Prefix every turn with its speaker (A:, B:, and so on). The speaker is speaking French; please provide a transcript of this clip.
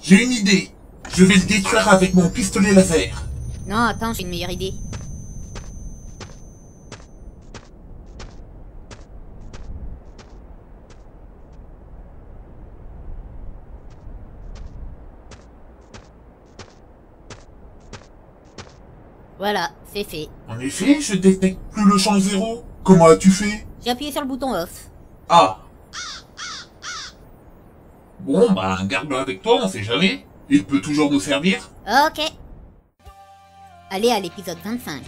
A: J'ai une idée. Je vais le détruire avec mon pistolet laser.
B: Non, attends, j'ai une meilleure idée. Voilà, c'est fait.
A: En effet, je détecte plus le champ zéro. Comment as-tu fait?
B: J'ai appuyé sur le bouton off.
A: Ah. Bon, bah, garde-le avec toi, on sait jamais. Il peut toujours nous servir.
B: Ok. Allez à l'épisode 25.